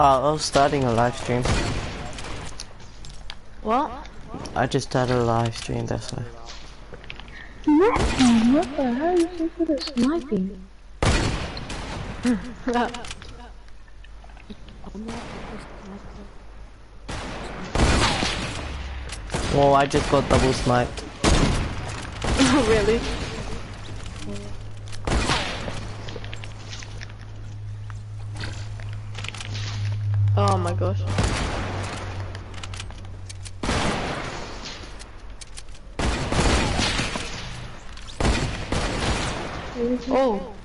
I was starting a live stream. What? I just started a live stream, that's why. Nothing. What the hell? You so good at sniping. Whoa, I just got double sniped. really? Oh my gosh. Oh.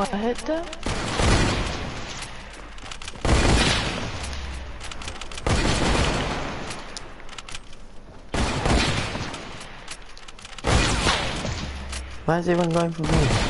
Hit that. Why is everyone going for me?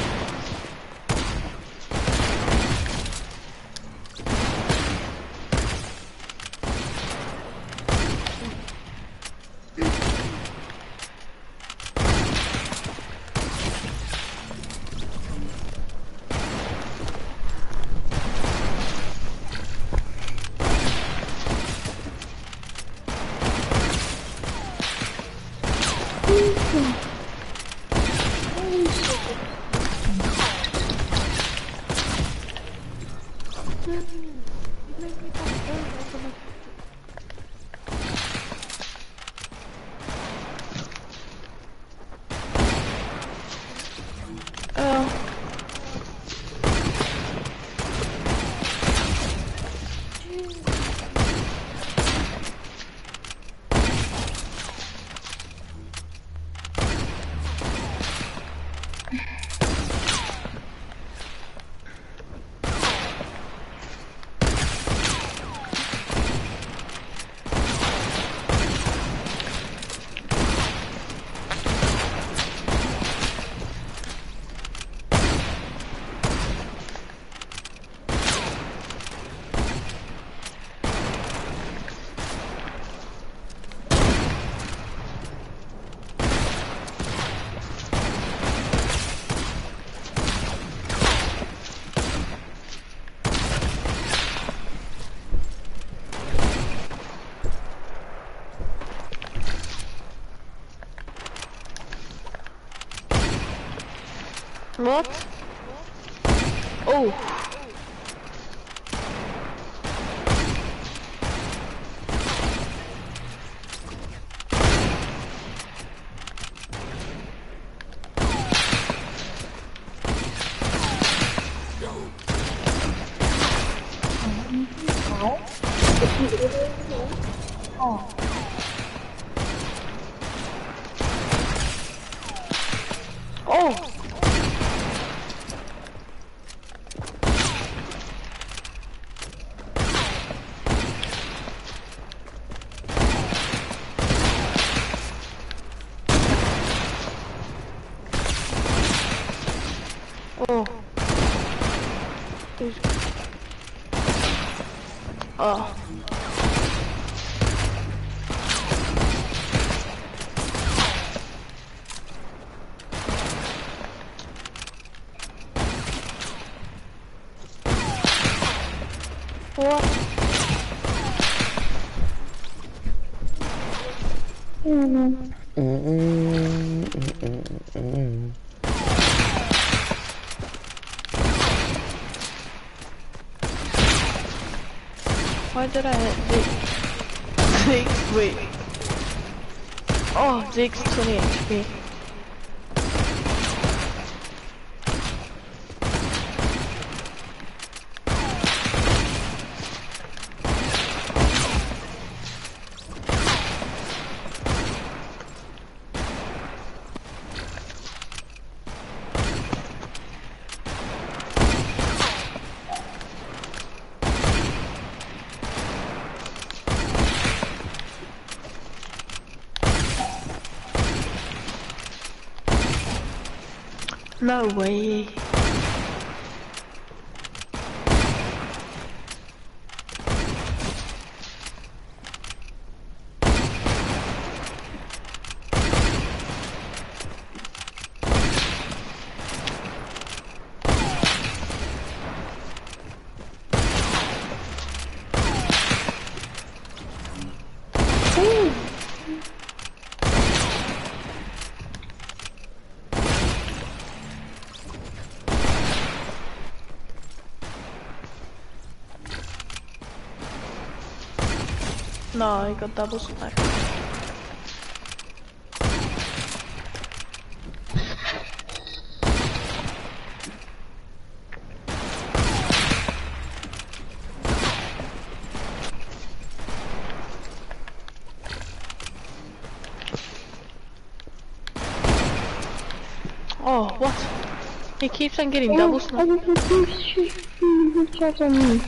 What? Oh. Why did I hit Zeke? Zeke, wait. Oh, Zeke's 20 HP. No way. No, he got double snipe. Oh, what? He keeps on getting double I snipe. just refuse shoot shoot shots on me.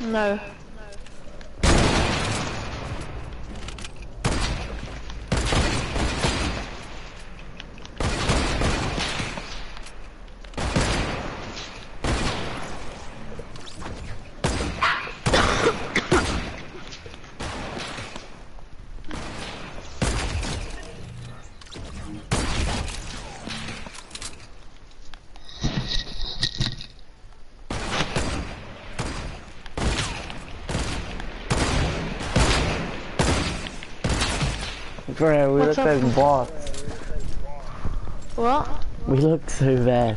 No. Bro, we What's look like bots. What? We look so bad.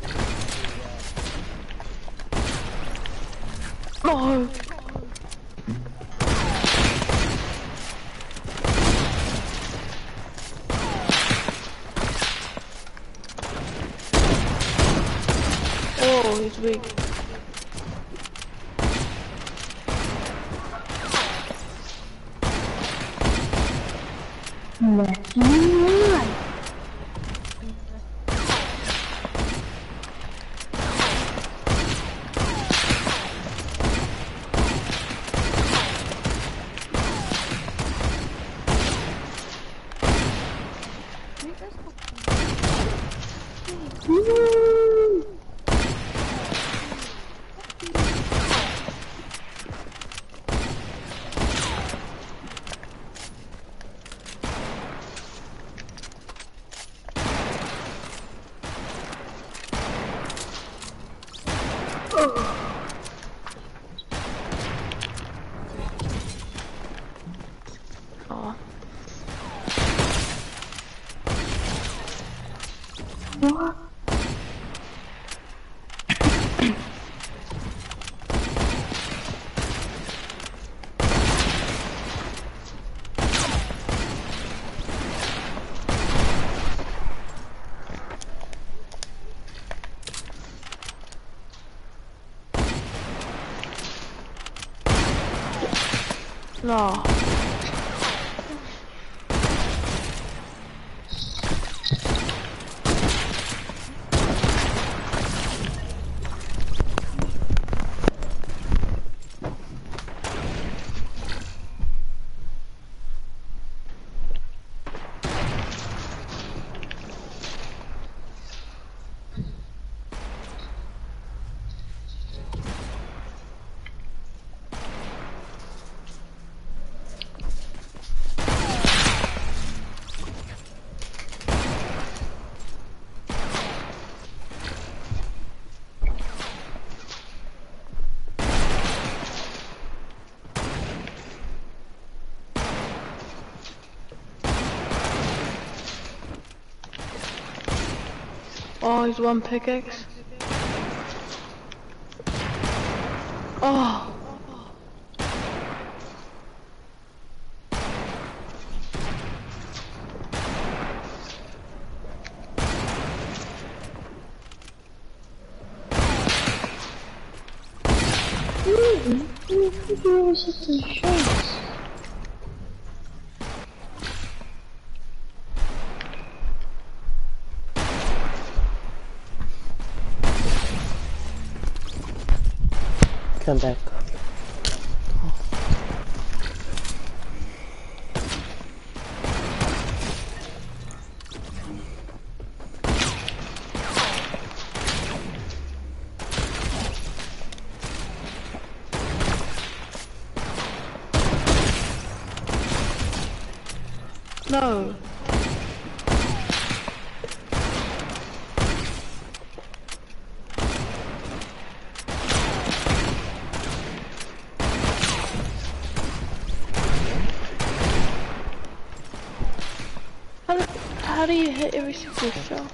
Oh, he's one pickaxe. Oh. Ooh, ooh, ooh, was just in shots. Come back. No. How do, how do you hit every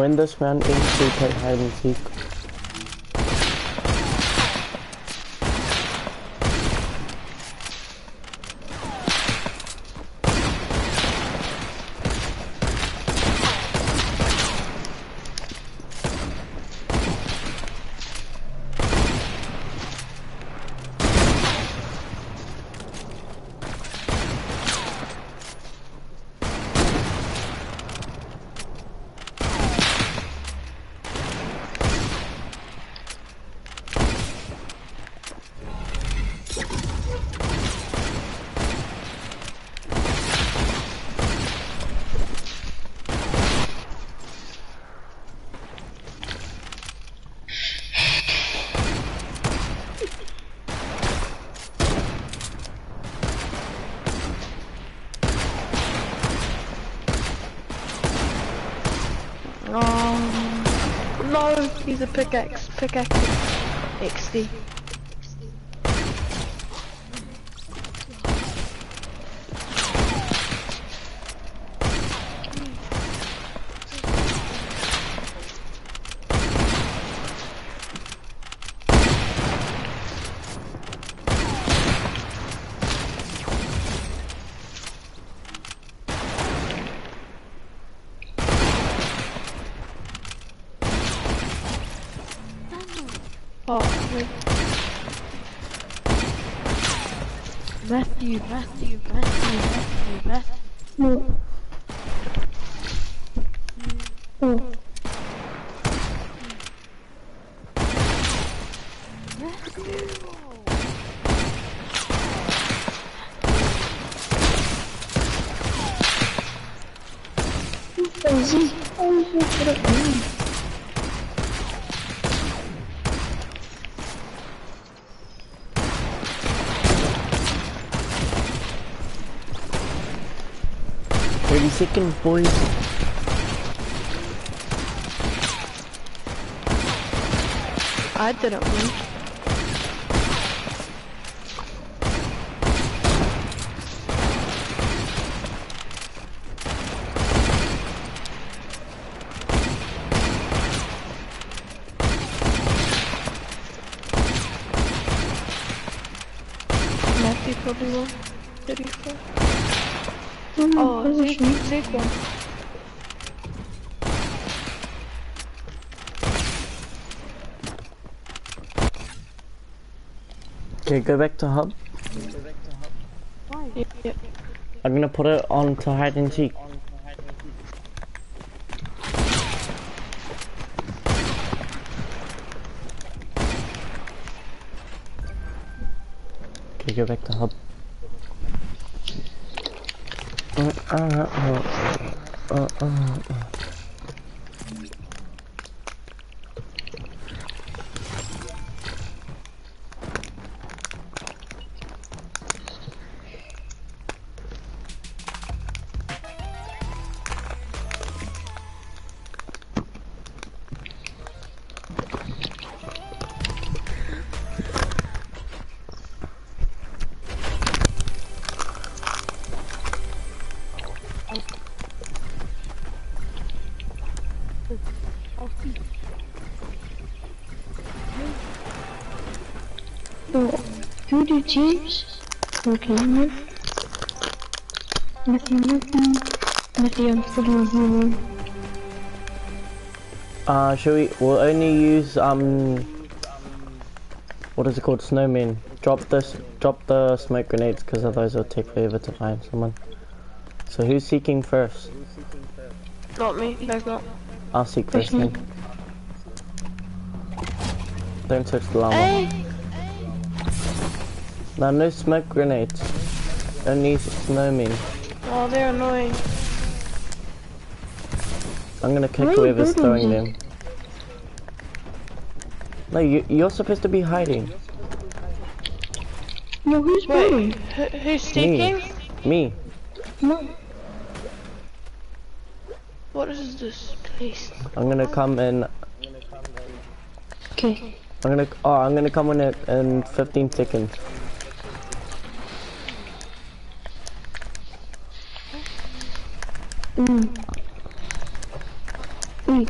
When this man is to hide and seek. Boys. I didn't win. Matthew probably won. 34. Oh, Zeke, Zeke won. Okay, go back to hub. I'm gonna put it on to hide and seek. Okay, go back to hub. Uh, uh, uh, Who do teams? Okay, man. I'm still with. Uh, should we? We'll only use um. What is it called? Snowmen. Drop this. Drop the smoke grenades, because otherwise it'll take forever to find someone. So who's seeking first? Not me, that's not. I'll seek first me. then. Don't touch the llama. Hey! No, no smoke grenades. Only snowmen. Oh, they're annoying. I'm gonna kick Why are you whoever's building throwing that? them. No, you, you're supposed to be hiding. No, who's Wait, building? who, who's seeking? Me. No. What is this place? I'm gonna come in. Okay. I'm gonna. Oh, I'm gonna come in it in 15 seconds. Mm. Mm.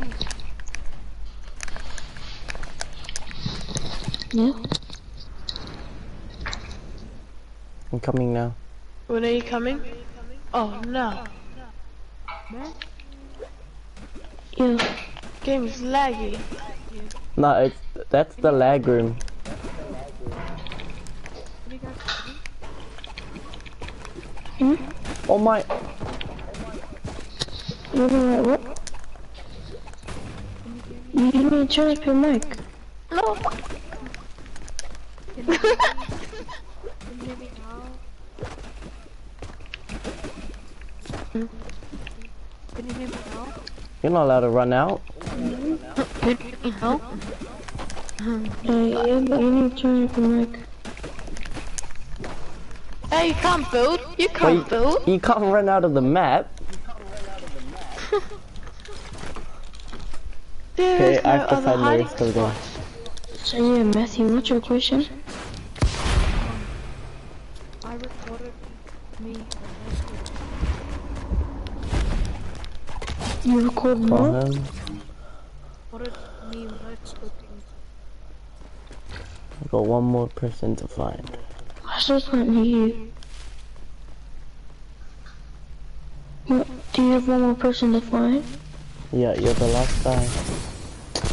Yeah. I'm coming now. When are you coming? Oh, no. Yeah. is laggy. No, it's that's the lag room. Hmm? Oh my! You're right, what? You need to turn up your mic. No. You're not allowed to run out. yeah, but you need to turn up your mic. Hey, you can't build. You can't Wait. build. You can't run out of the map. There's Okay, I have to find the hiding rest of them. spots. So yeah, Matthew, what's your question? I recorded me. You record more? Recorded me when I. I've got one more person to find. I still can't you. What? Do you have one more person to find? Yeah, you're the last guy.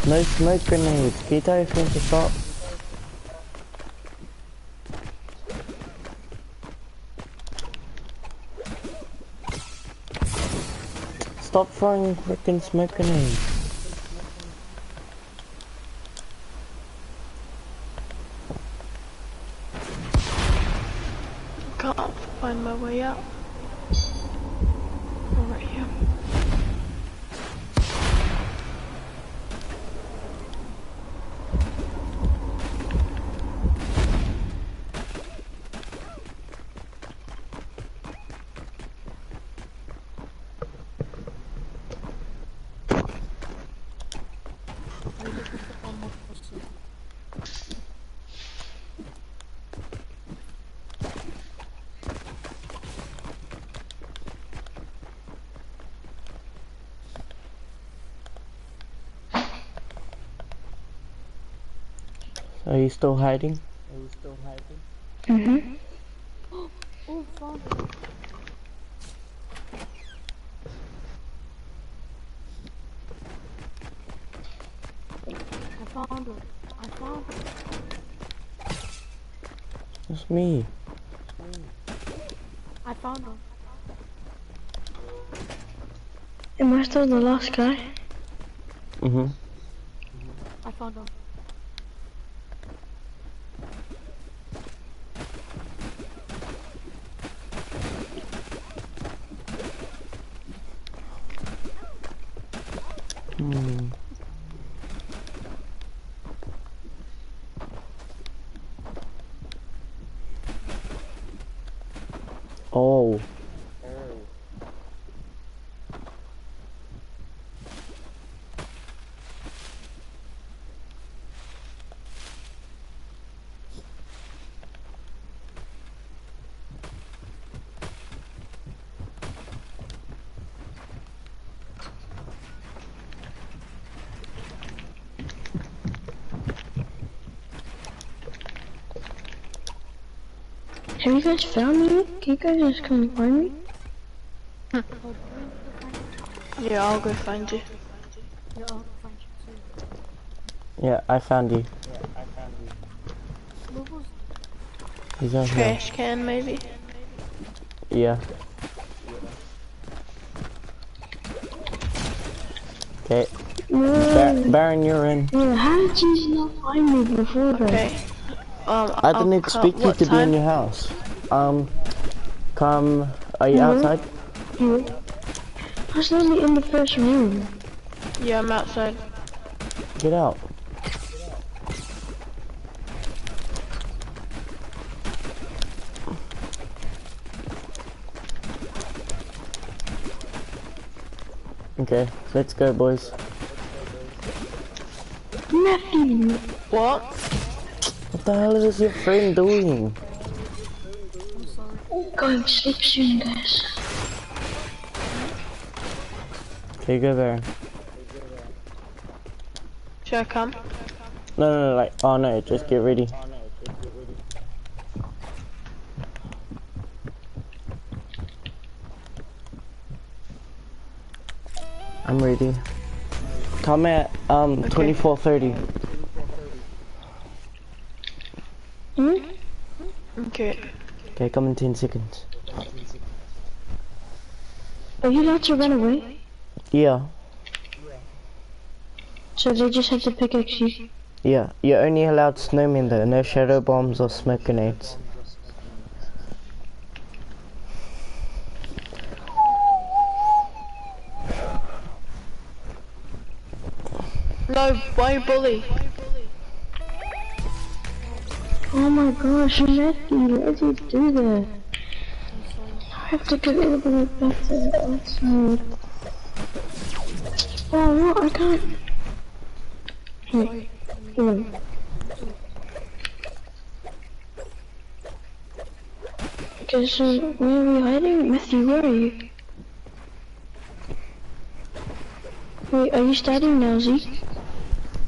No smoke grenades. Can you tell your friend to stop? Stop throwing freaking smoke grenades. Can't find my way out. Oh, right here. Are you still hiding? Mm-hmm. Oh, found it. I found it. I found it. It's me. I found it. Am I still the last guy? Mm-hmm. I found it. Have you guys found me? Can you guys just come find me? Yeah, I'll go find you. Yeah, I'll you. Yeah, I found you. What was He's on here. Trash can, maybe? Yeah. Okay. Bar Baron, you're in. Yeah, how did you not find me before that? Okay. Um, I didn't come- expect you what to be in your house. Um, come. Are you Mhm. outside? Yeah. I was literally in the first room. Yeah, I'm outside. Get out. Okay, let's go, boys. Matthew! What? What the hell is your friend doing? Going to sleep soon, guys. Okay, go there. Should I come? No, no, no, like, oh no, just get ready. I'm ready. Come at um Okay. 24:30. Hmm? Okay. Okay, come in 10 seconds. Are you allowed to run away? Yeah, So they just have to pickaxe you? yeah. You're only allowed snowmen though, no shadow bombs or smoke grenades. No, why bully? Oh my gosh, Matthew, why did you do that? I have to get oh, it back to the outside. Oh no, I can't. Wait, wait. Okay, so where are we hiding? Matthew, where are you? Wait, are you starting now, Zeke?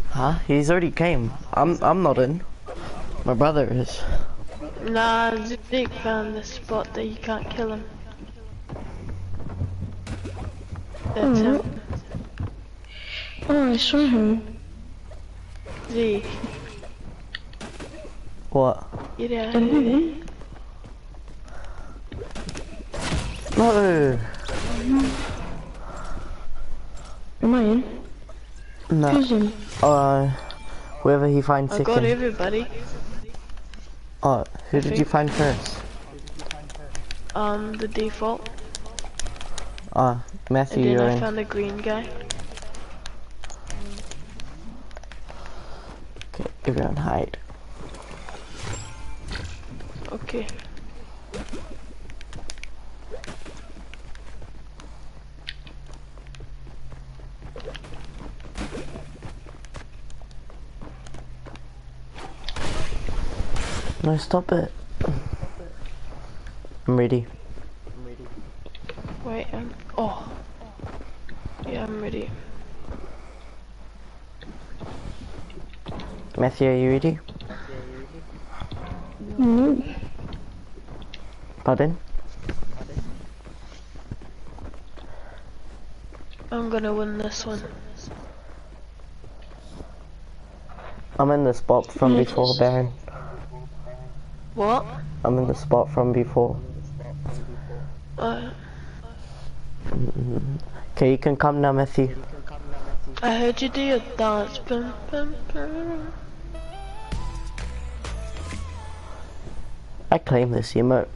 Huh? He's already came. I'm I'm not in. My brother is. Nah, Zeke found the spot that you can't kill him. That's Oh, him. oh, I saw him. Zeke, What? get out Am of I here. in? No. Am I in? No. Who's in? Uh, whoever he finds I got everybody. Oh, who did you find first? Um, the default. Ah, Matthew, And then I in. found a green guy. Okay, everyone hide. Okay. No, stop it. I'm ready. I'm ready. Wait, um, oh. Yeah, I'm ready. Matthew, are you ready? No. Pardon? I'm gonna win this one. I'm in the spot from before, Baron. What? I'm in the spot from before. Uh, Okay, you can come now, Matthew. I heard you do your dance. Bum, bum, bum. I claim this emote.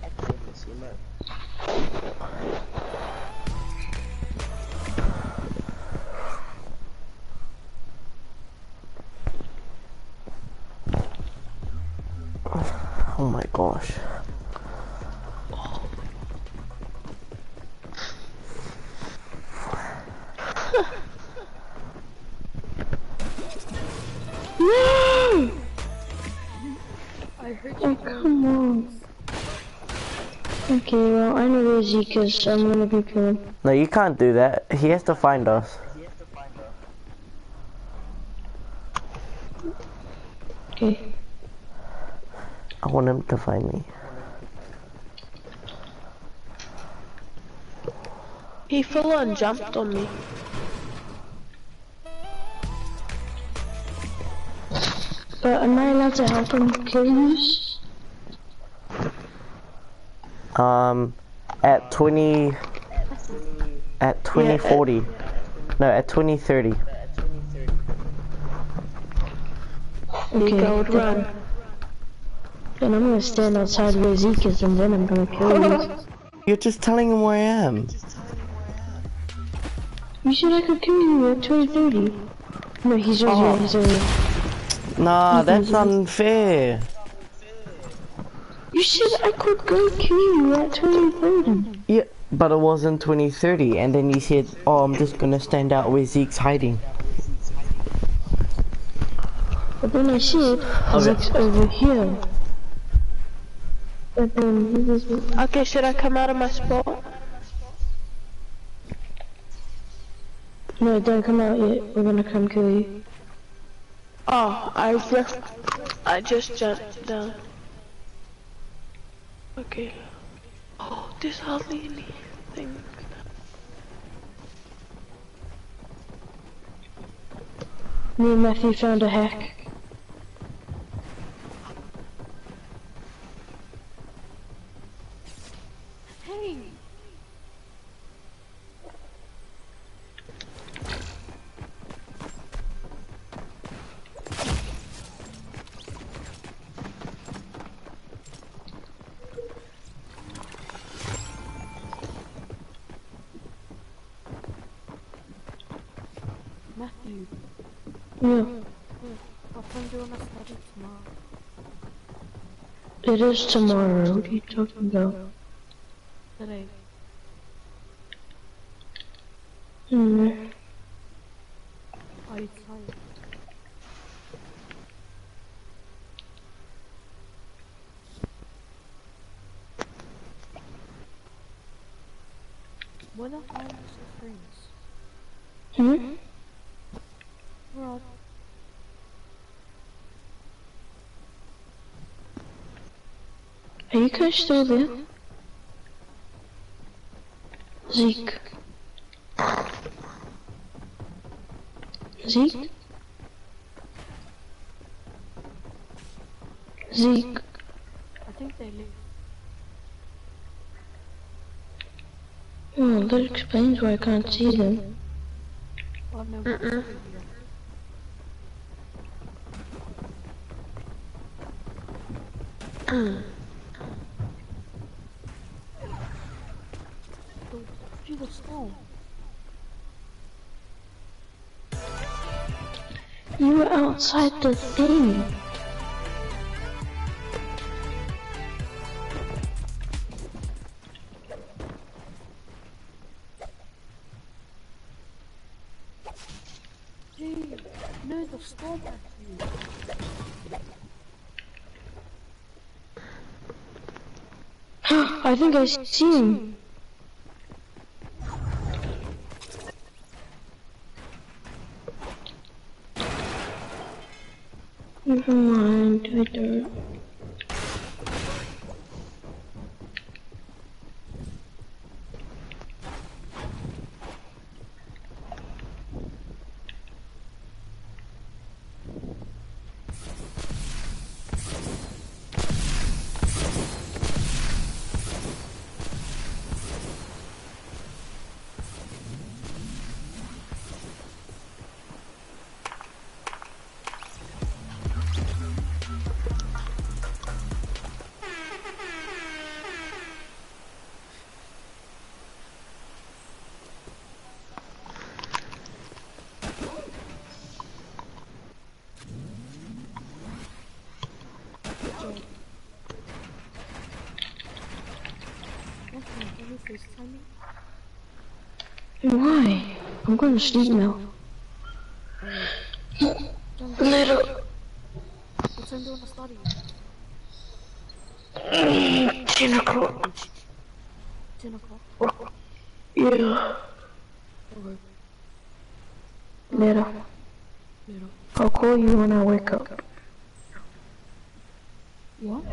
because I'm gonna be. No, you can't do that. He has to find us. Okay. I want him to find me. He fell and jumped on me. But am I allowed to help him kill you? 20, at 2040, no, at 2030. Okay, gold then- run. Then I'm gonna stand outside where Zeke is and then I'm gonna kill you. You're just telling him where I am. you said I could kill you at 2030. No, he's over Oh. here, he's over here. Nah, that's unfair. You said I could go kill you at 2030. Yeah, but it wasn't 2030, and then you said, oh, I'm just gonna stand out where Zeke's hiding. But then I said, Okay. Zeke's over here. But then he was Okay, should I come out of my spot? No, don't come out yet. We're gonna come kill you. Oh, I ripped. I just jumped down. Okay. Oh, there's hardly anything. Me and Matthew found a hack. Hey! Matthew, Yeah, what time do you want to study tomorrow? It is tomorrow. What are you talking about? Today. Hmm. Are you tired? When I find some friends, Hmm? Rod, Are you guys still there? Zeke. Zeke? Zeke. I think they live. Oh, hmm, that explains why I can't see them. Outside the thing. I think I see him. Matthew, can FaceTime me? Why? I'm going to sleep now. Little. What time do you want to study? 10 o'clock. 10 o'clock? Yeah. Okay. Later. Later. I'll call you when I wake up. What?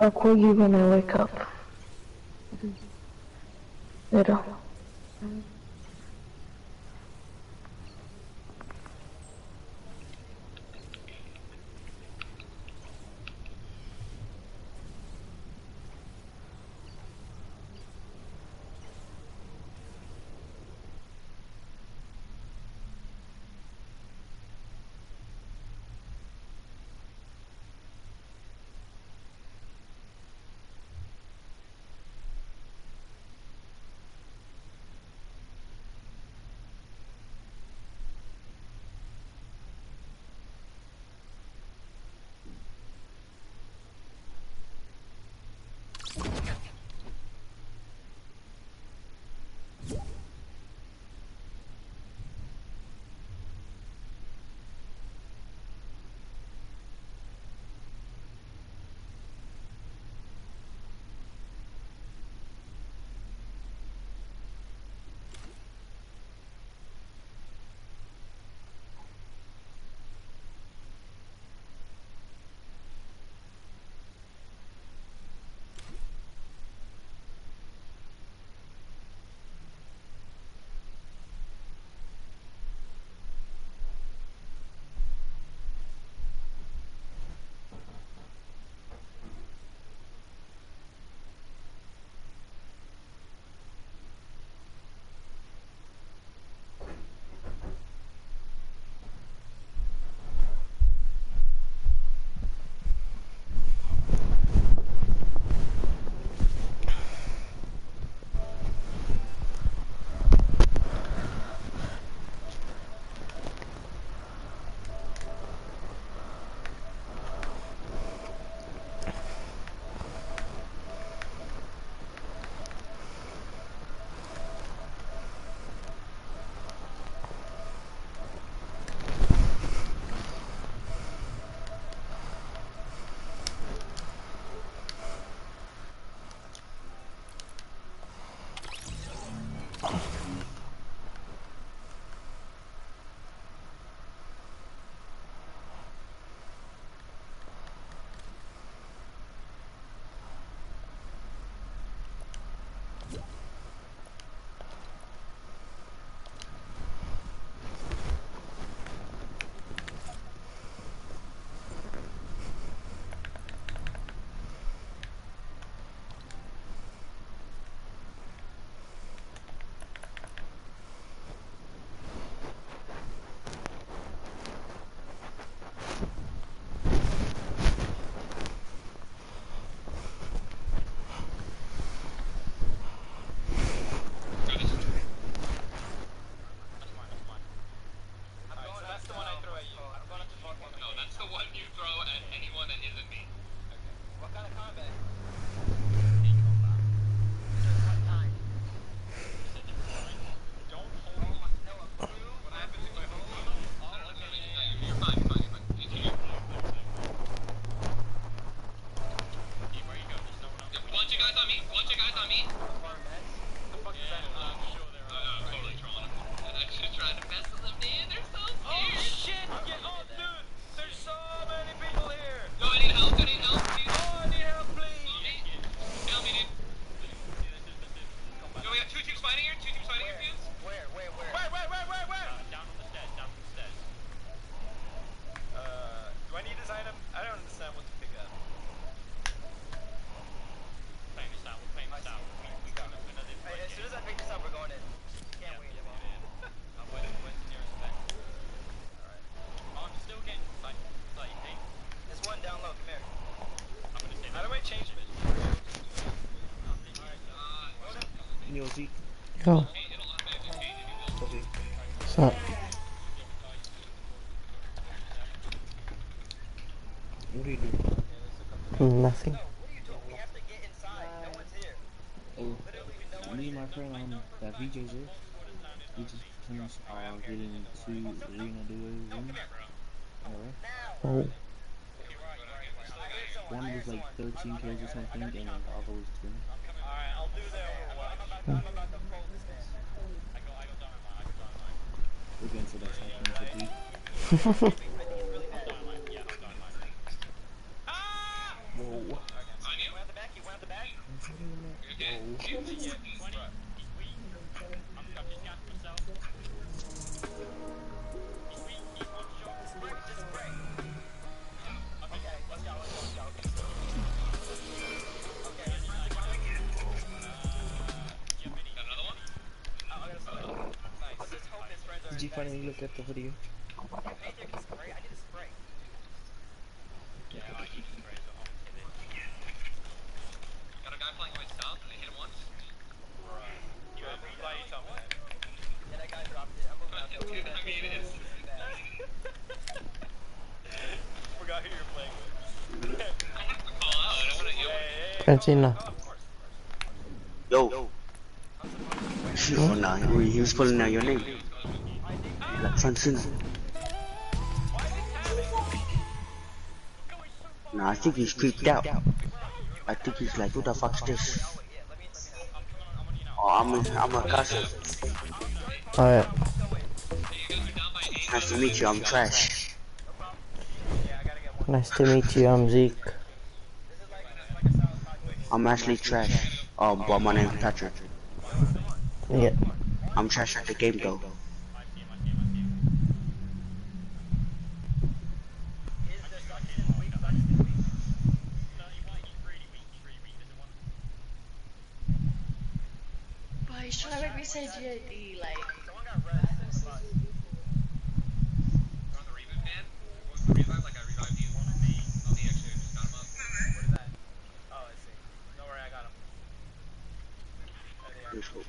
I'll call you when I wake up. Okay. Yo. What's up? What do you do? Nothing. Oh, me and my friend um that VJ's there. We just finished uh, getting two arena duos in. Alright. Oh, One was like 13 kills or something, and the other was 10. We're going for that second for D. Whoa. Wanna, you know, Francina. Yo. Oh, nah, he, he was calling out your name. Nah, I think he's creeped out. I think he's like, who the fuck's this? Oh, I'm a, I'm a cousin. Alright. Nice to meet you, I'm Trash. Nice to meet you, I'm Zeke. I'm actually Trash. Oh, but my name's Patrick. Yeah. I'm Trash at the game though. But he's trying to make me say GID, like. on the reboot man. What's the revive? Like I revived you. Oh, he actually just got him up. What is that? Oh, I see. Don't worry, I got him. There they are. Let's go.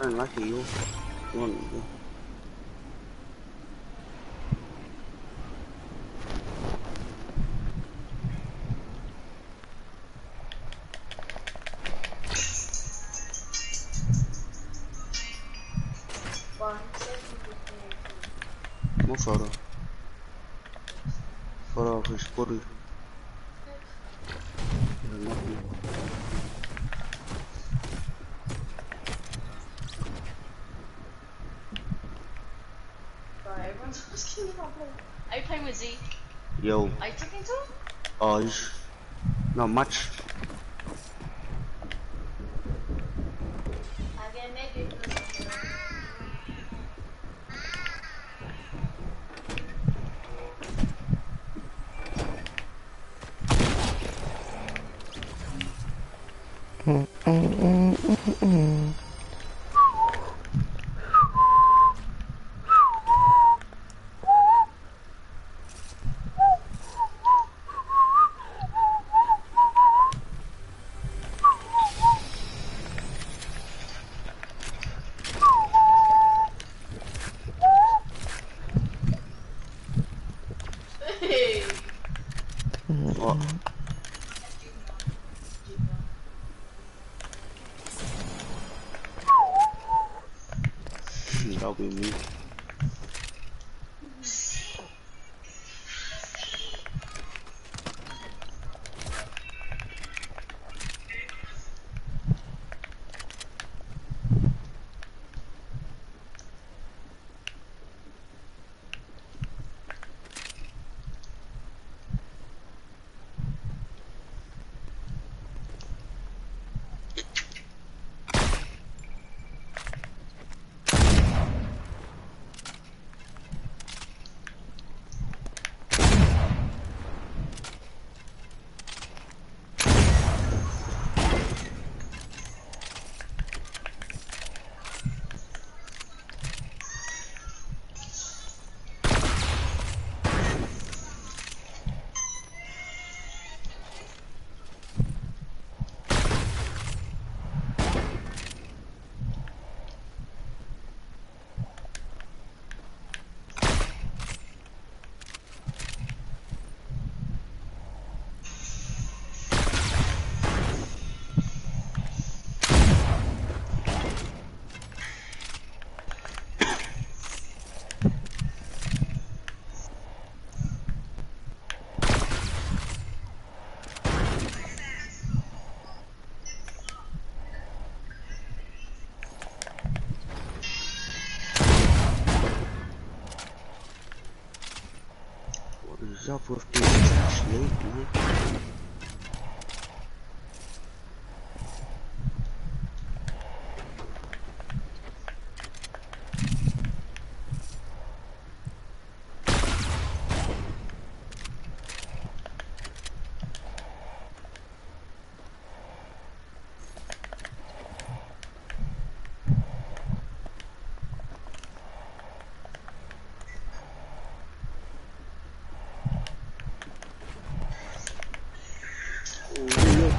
Turn it, you. You not much.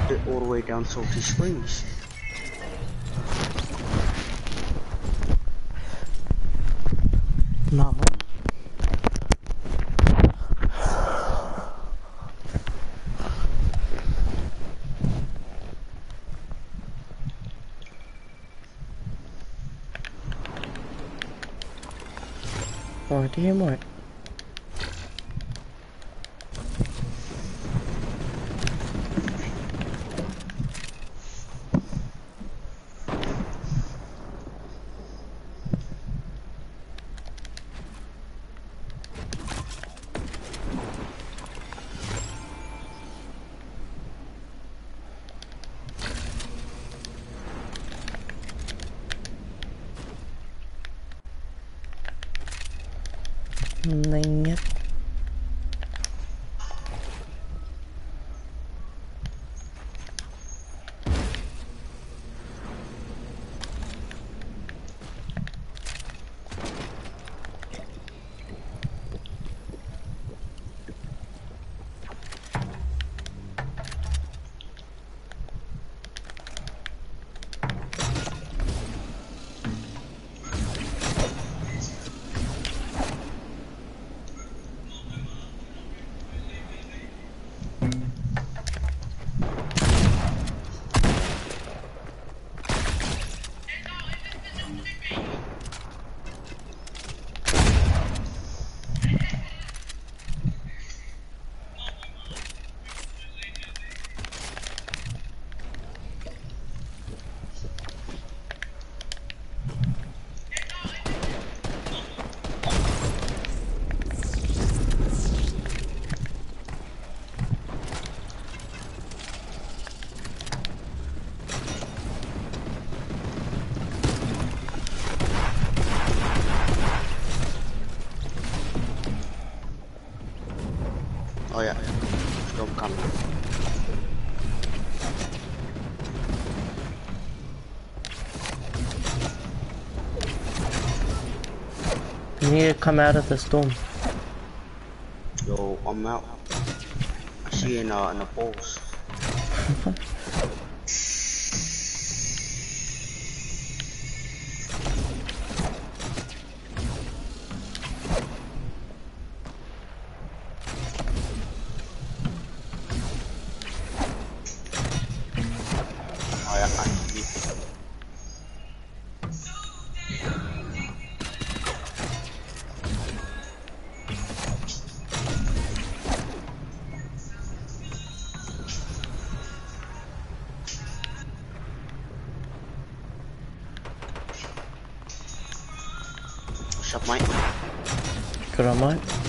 Looked it all the way down Salty Springs. Not much. Oh, damn what? Need to come out of the storm Yo, I'm out. I see you in, uh, in the post. Mate? good on mate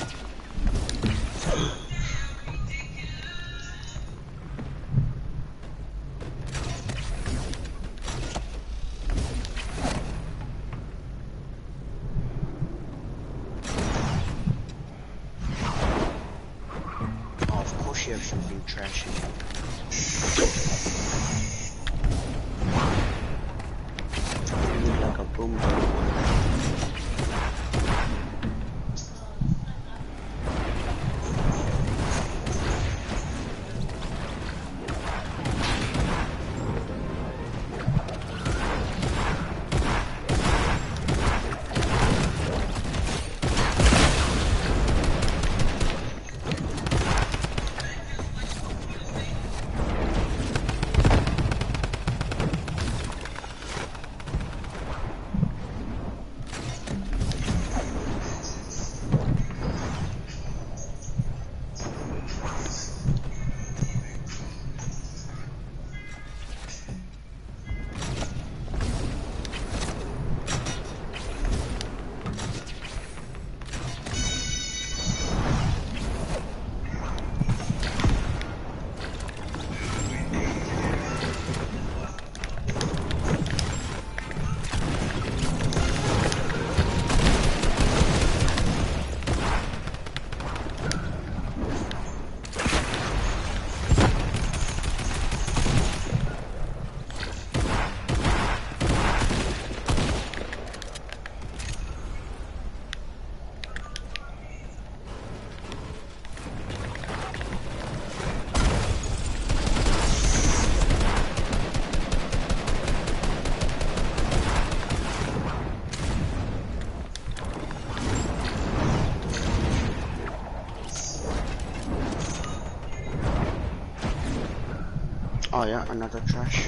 Oh yeah, another trash.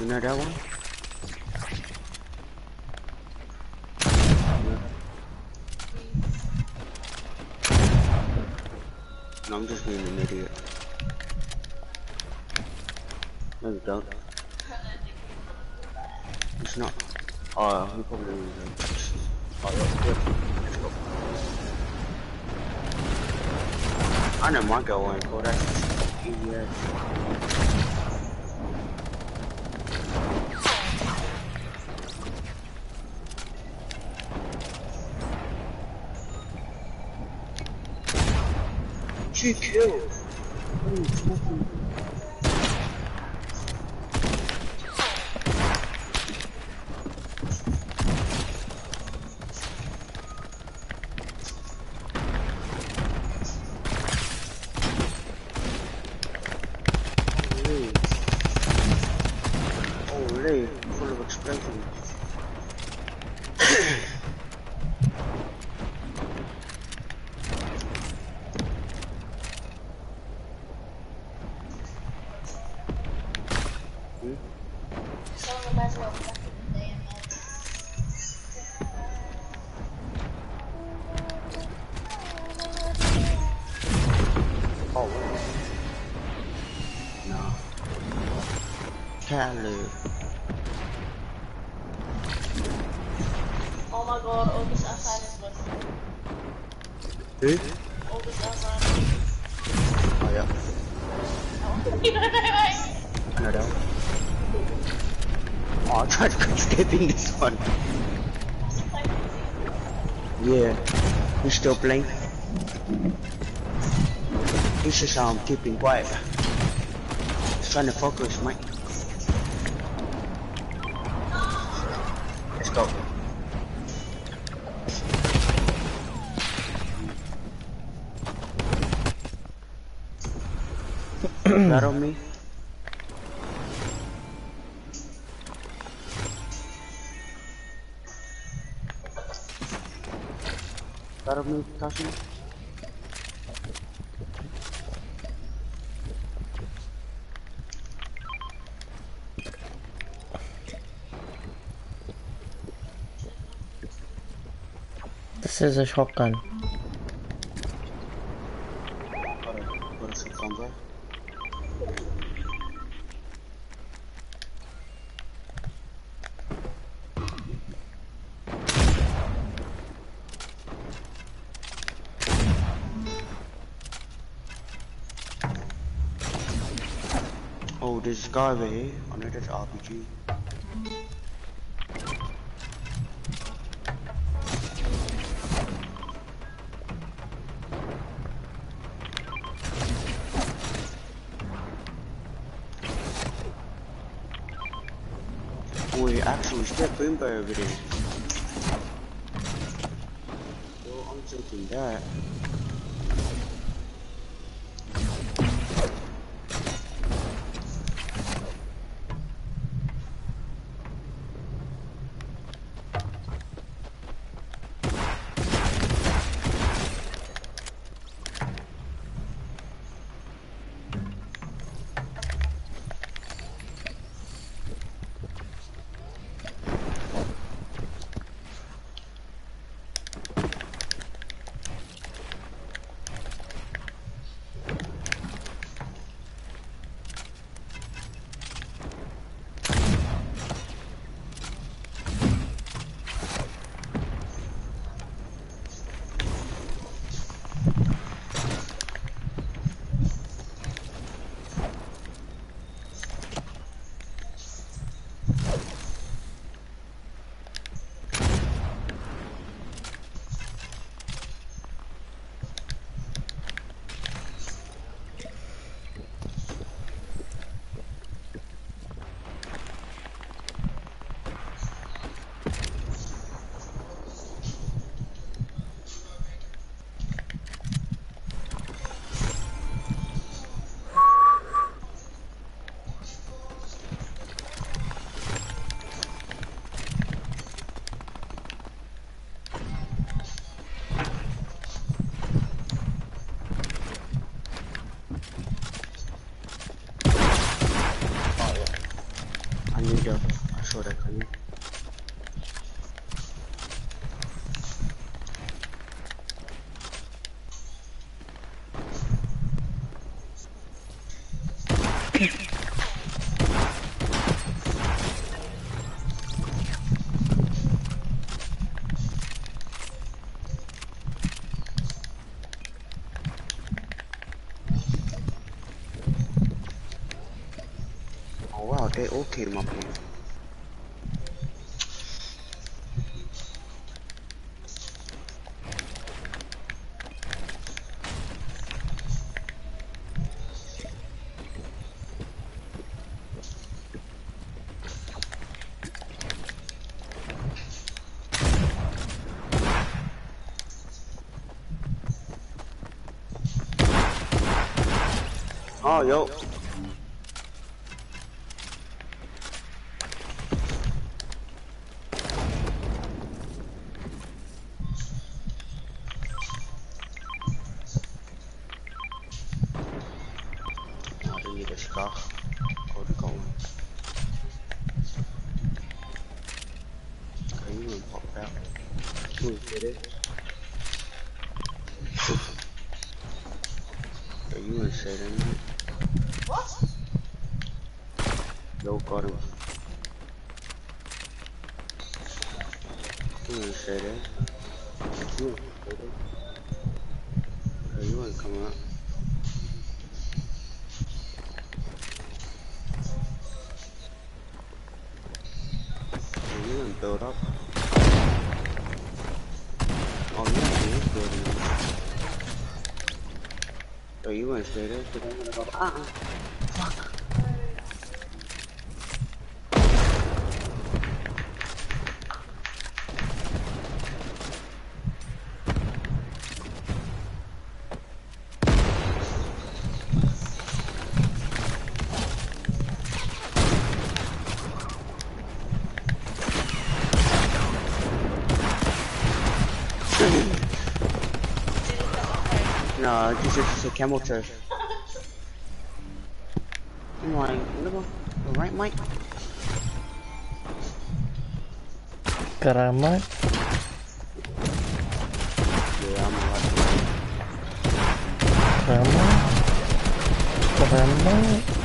You know that one? Oh. I know my girl won't. That's easy as. She killed. Still playing? This is how I'm keeping quiet. Just trying to focus, mate. Let's go. Tashi? This is a shotgun. Know there's RPG. Wait, actually, step Boomba over there. Well, I'm thinking that. Get it? Are you in say that? What? Yo, got him. You ain't say that. You ain't say that. Hey, you ain't come out. Hey, you ain't build up. Oh, yeah, you ain't building up. Hey, you ain't say that. Cause I'm gonna go, uh-uh. Fuck. This is just a camel. I'm like, look, right, Mike? Keramat. Yeah, I'm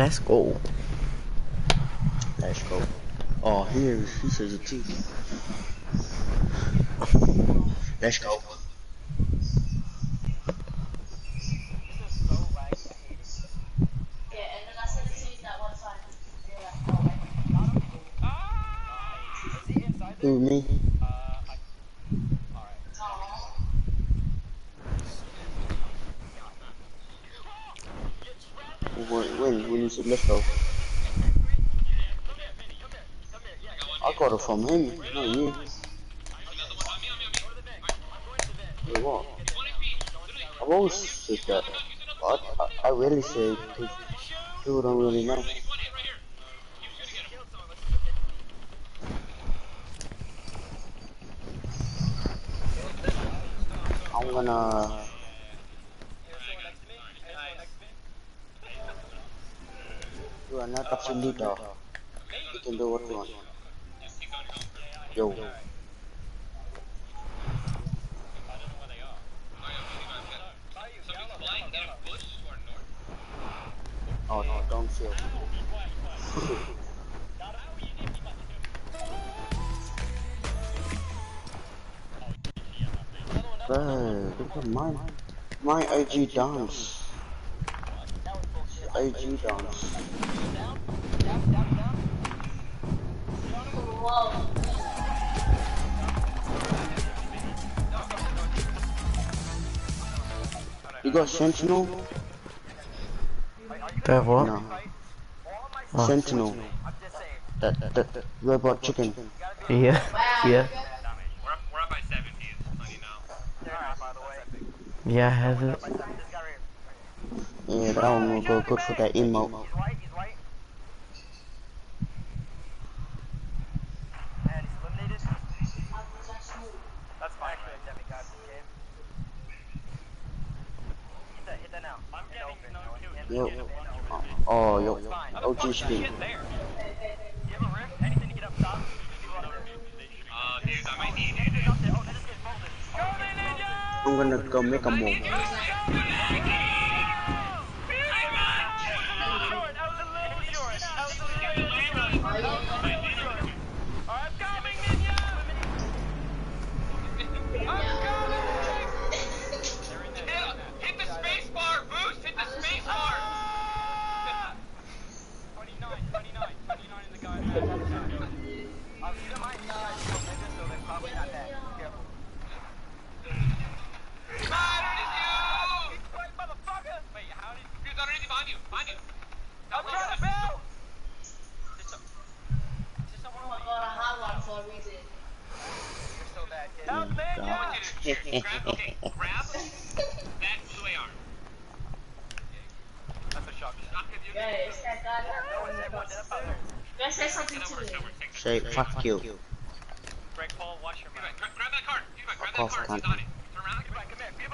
Let's go. Let's go. Oh, here, he says it too. Let's go. Yeah, and then I said it to you that one time. Yeah. Who, me? When, when, you said let's. I got it from him, not you. Wait, what? I've always said that. But I, I really say because people don't really know. I'm gonna. Absoluta. You can do what you want. Yo. Oh no, don't feel. Bro, look at my my IG dance. IG dance. You got Sentinel? Bear what? No. Oh. Sentinel. That, that, that robot chicken. Yeah, yeah. Yeah, Have it? Yeah, that one will go good for that emote. PHP.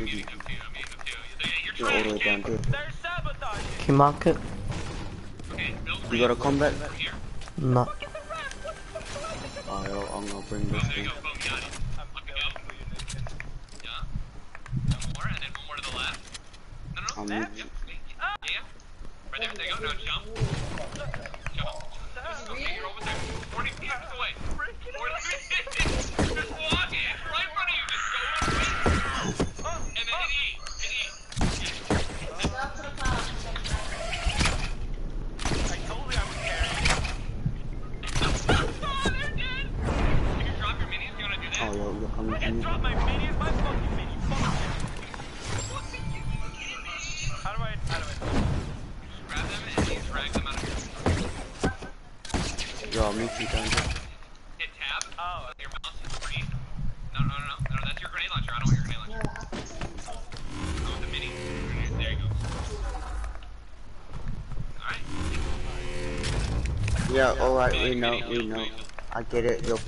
you're all the way down. Can mark it? You got a combat? No. Alright, I'm gonna bring this thing. Get it, you'll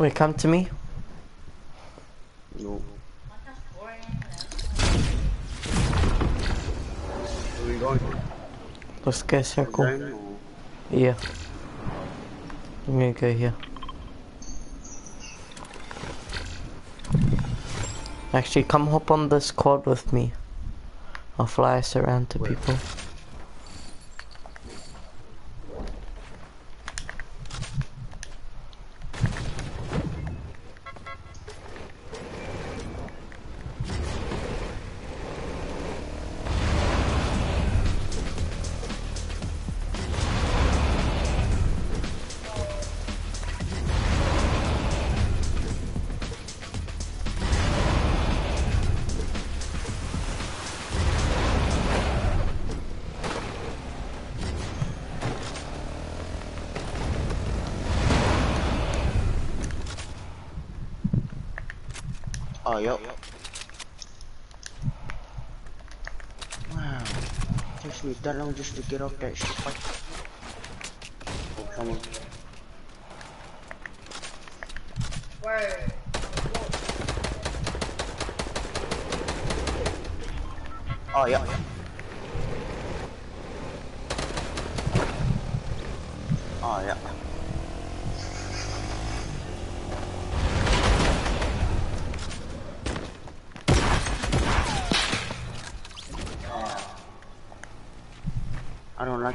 Wait, come to me. No. Where are we going? Let's get a circle. Down Yeah. I'm gonna go here. Actually, come hop on this quad with me. I'll fly us around to Where? people. Just to get off that shit. Oh, come on. Word. Oh, yeah. Oh, yeah.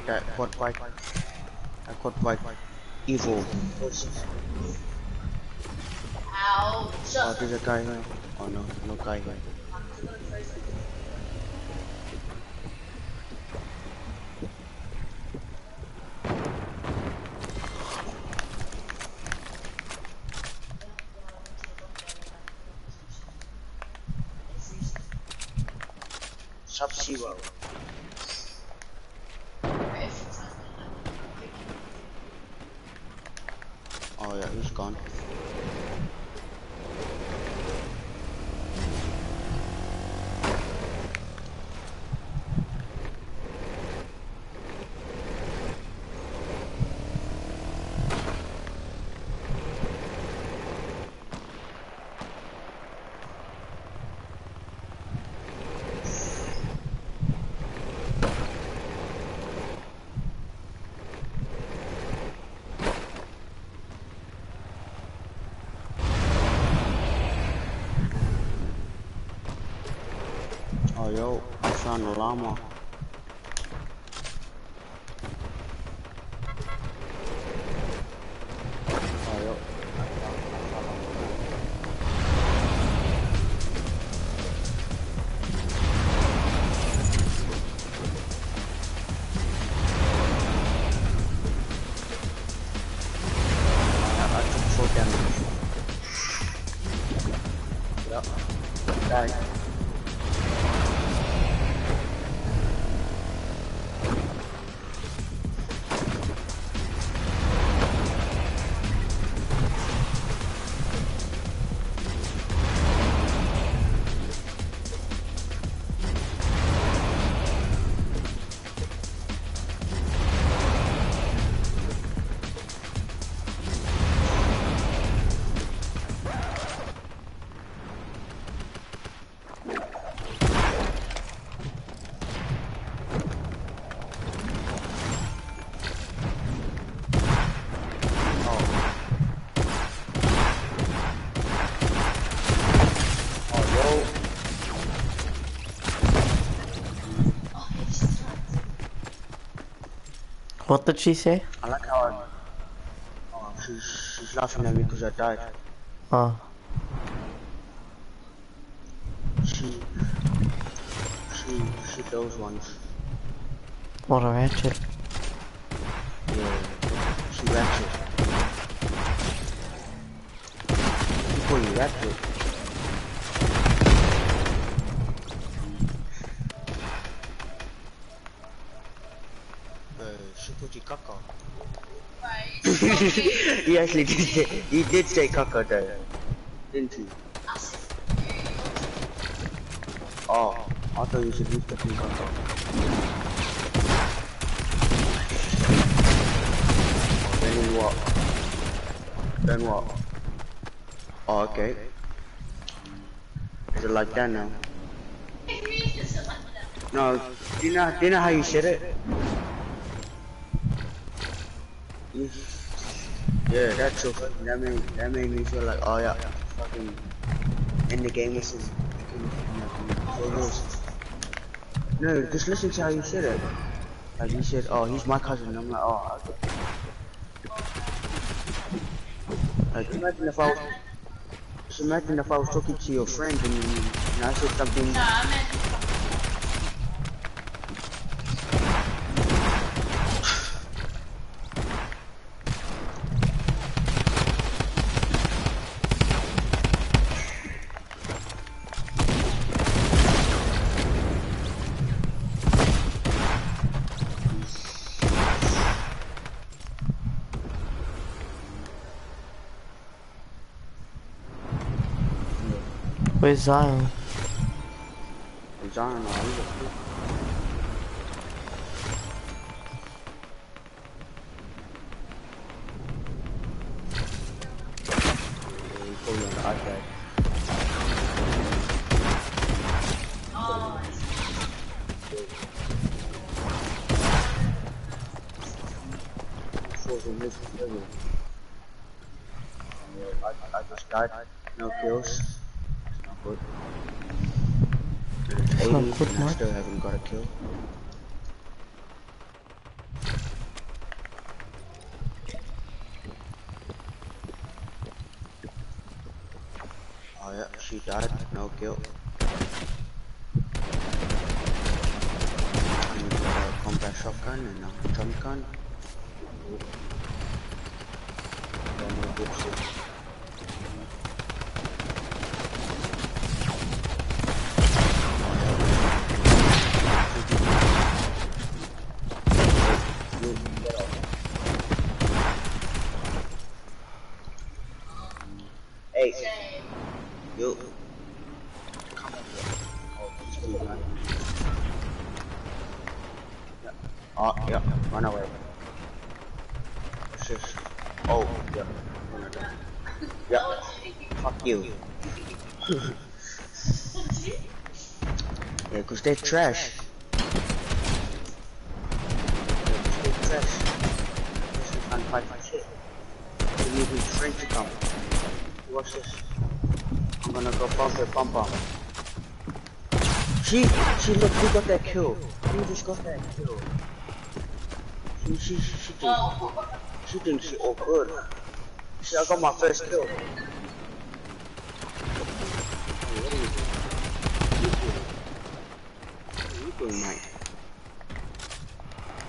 I that quad fight. That quad fight. Evil. Oh, there's a guy here. Oh no, no guy here. Sub-Zero. Oh yeah, he's gone. Oh yo, I found What did she say? I like how I, oh, she's, she's laughing at me because I died. Oh, She, she, she those ones. what a ratchet. Yeah, she ratchet. People you ratchet. Uh, she put you caca. he actually did did say caca there, didn't he? Oh, I thought you should use the caca. Then what? Then what? Oh, okay. Is it like that now? No, do you know, do you know how you said it? Yeah, that's so funny. That made, that made me feel like, oh yeah, fucking in the game with some No, just listen to how you said it. Like you said, oh, he's my cousin. I'm like, oh. Like imagine if I was, just imagine if I was talking to your friend and, and I said something. Where's Zion? John, 80 mark. I still haven't got a kill. Oh yeah, she died. No kill. Combat shotgun and a drum gun. Shit. You need his friend to come. Watch this. I'm gonna go bump it, bump bump. She, she look, who got that kill? Who just got that kill? She, she, she, she think, she thinks she all good. See, I got my first kill. Hey, what are you doing? What are you doing, mate?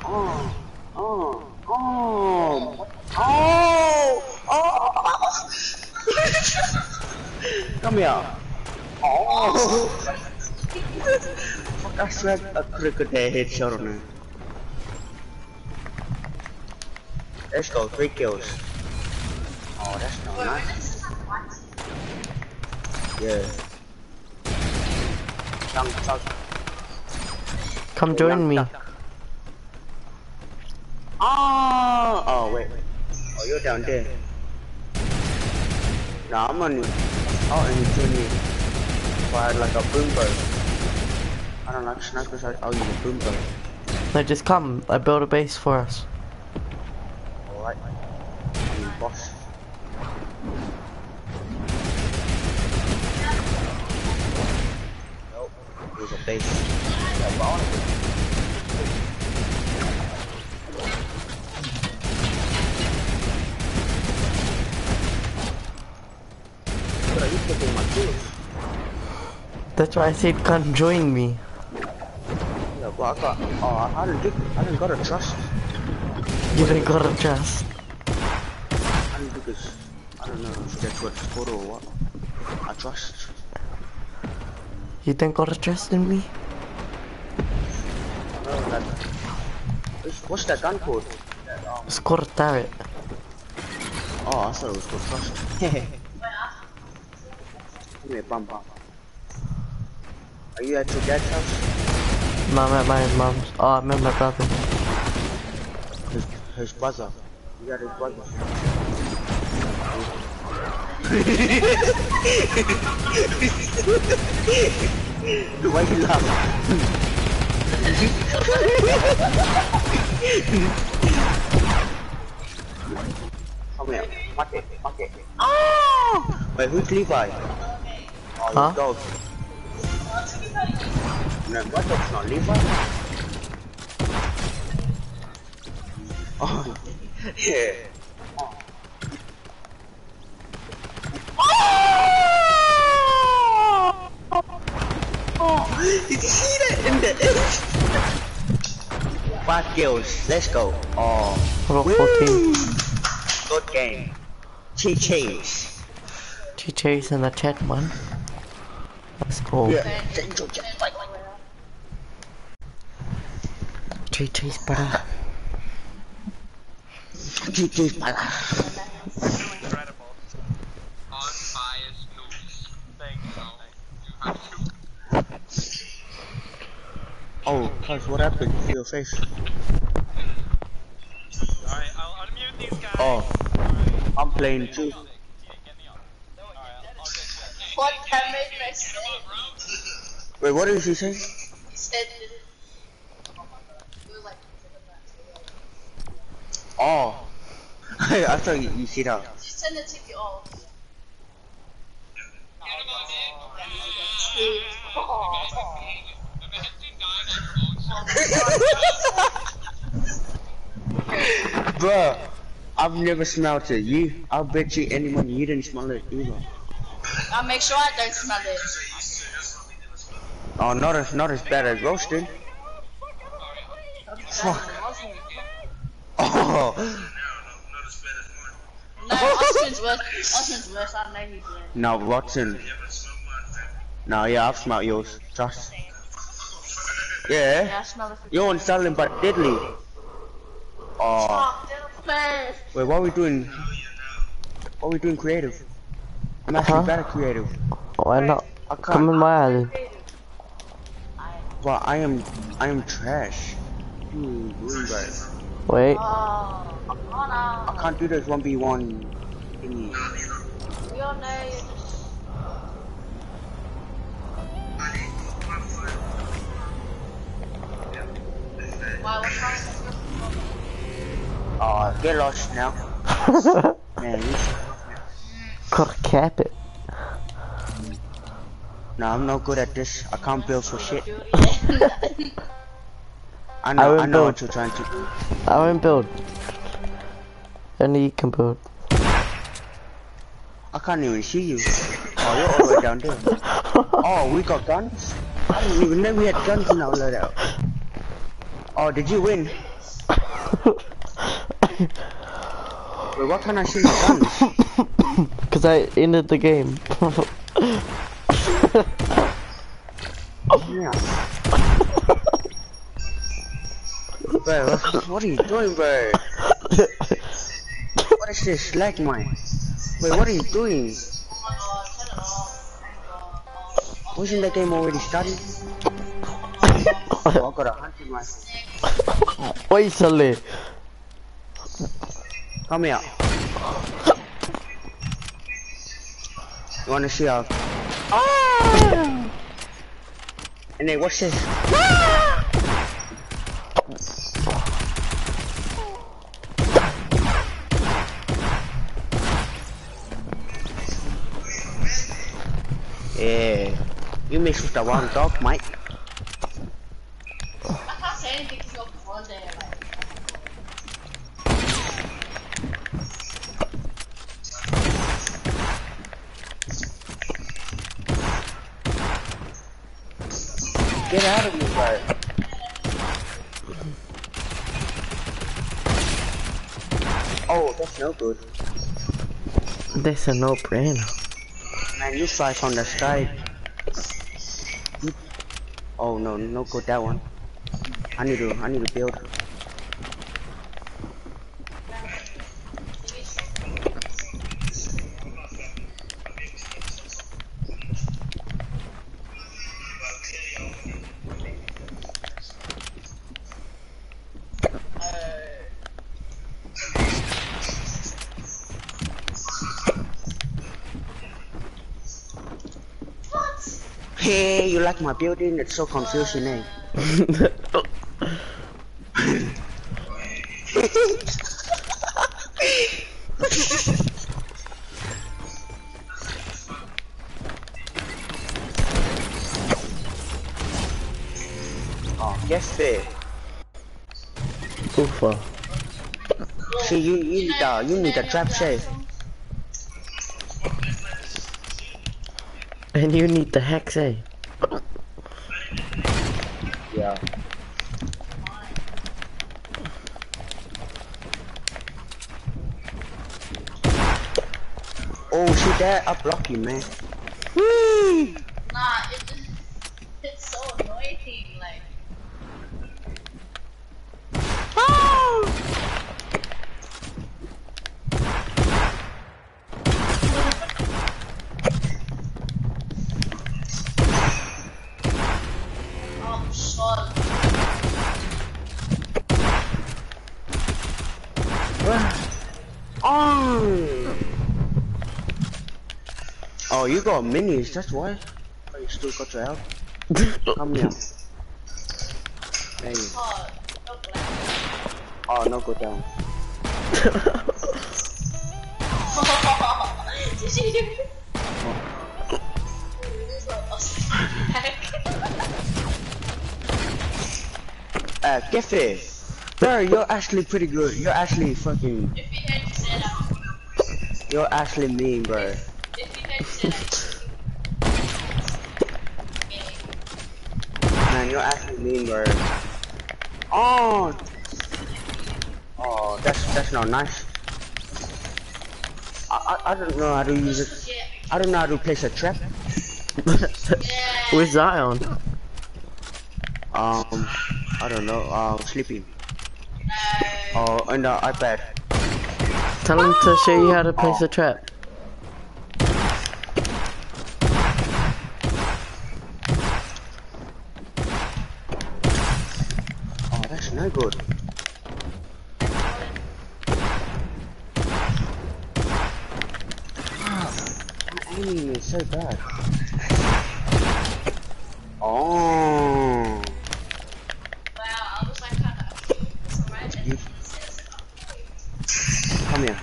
Oh, oh, oh, oh, oh. Come here. Oh. Fuck, I swear have got that headshot on her. Let's go, three kills. Oh, that's not nice. Yeah. Chunk, chunk. Come join me. Ah! Oh, oh wait. Oh, you're down there. Nah, I'm on out oh, in Jimmy. Fire like a boom bow. I don't like snipers, I- I'll use a boom bow. No, just come. I build a base for us. Alright. I mean, boss. Nope. There's a base. That's why I said come join me. Yeah, but I got. Oh, I didn't. I didn't got a trust. You didn't got a trust. I didn't because. I don't know if that's what called or what. I trust. You didn't got a trust in me? That. What's, that gun called? It's called a turret. Oh, I thought it was called trust. Give me a bump bump. Are you at your dad's house? No, I'm at my mom's. Oh, I'm at my brother. His, his brother. You got his brother. Why you laugh? Come here. Mark it. Mark it. Oh! Wait, who's Levi? Oh, Huh? dog. No, my dog's not Levi. Oh, yeah. Oh! Did you see that in the edge? Five kills. Let's go. Oh. I 14. Good game. Chi Chase. TJ's in the chat, man. Let's go. Fight. TJ's better. Chi Chase. Pala. Incredible. Unbiased news. Thank you. You have to. What happened to your face? Alright, I'll unmute these guys. Oh, I'm playing too. Get me on. I'll you. What that made me say? Wait, what did she say? He said it was like Oh. I thought you, you see that. send the ticket off. Bruh, I've never smelled it. You, I'll bet you any money you didn't smell it either. I'll make sure I don't smell it. Oh, not as not as bad as roasted. Fuck. Oh, No, Austin's worse. Austin's worse. I know he's worse. no, Watson. No, yeah, I've smelled yours. Trust. Yeah, Yeah, I smell it. you're on silent but deadly. Oh, wait, what are we doing? What are we doing creative? I'm actually Huh? better creative. Why not? I can't. Come in my alley. Well, I am, I am trash. Green bag. Wait. Oh, I can't do this 1v1 thingy. We all Oh, get lost now. Man, cap it. No, I'm not good at this. I can't build for shit. Do it yet. I know, will I know build. what you're trying to do. I won't build. Only you can build. I can't even see you. Oh, you're all the way down there. Oh, we got guns? I didn't even know we had guns in our loadout. Oh, did you win? Wait, what can I see my guns? Cause I ended the game. Yeah. bro, what, what are you doing, bro? What is this? Lag mine. Wait, what are you doing? Wasn't the game already started? I got a hunting rifle. Wait, Sully. Come here. You wanna see how? And ah! then what's this? Ah! Yeah, you with the wrong dog, mate. I can't say anything because you're one day away. Get out of here, bro. Oh, that's no good. This a no-brainer. Man, you fly from the sky. Oh no, no good that one. I need to, I need to build. Hey, like my building? It's so confusing, eh? oh, yes, it. Ufa. See, you, you need a, you need the trap safe. And you need the hex, eh? Yeah. Oh, see that? I block you, man. Nah, it just, it's so annoying, like. Oh, shit. Oh. Oh, you got minis, that's why. Oh, you still got your health. Come here. Hey. Oh, don't. Oh, no, go down. Did you hear me? There's no us back. Uh, Giffy. Bro, you're actually pretty good. You're actually fucking. If you had said that, You're actually mean, bro. if you had said that, Man, you're actually mean, bro. Oh. Oh, that's that's not nice. I, I I don't know how to use it. I don't know how to place a trap. With Zion. Um, I don't know. Um, sleeping. Oh, on the iPad. Tell him to show you how to place a trap. Oh, that's no good. My aiming is so bad. Oh. wow, I was like kind of surprised that You- he says Come here.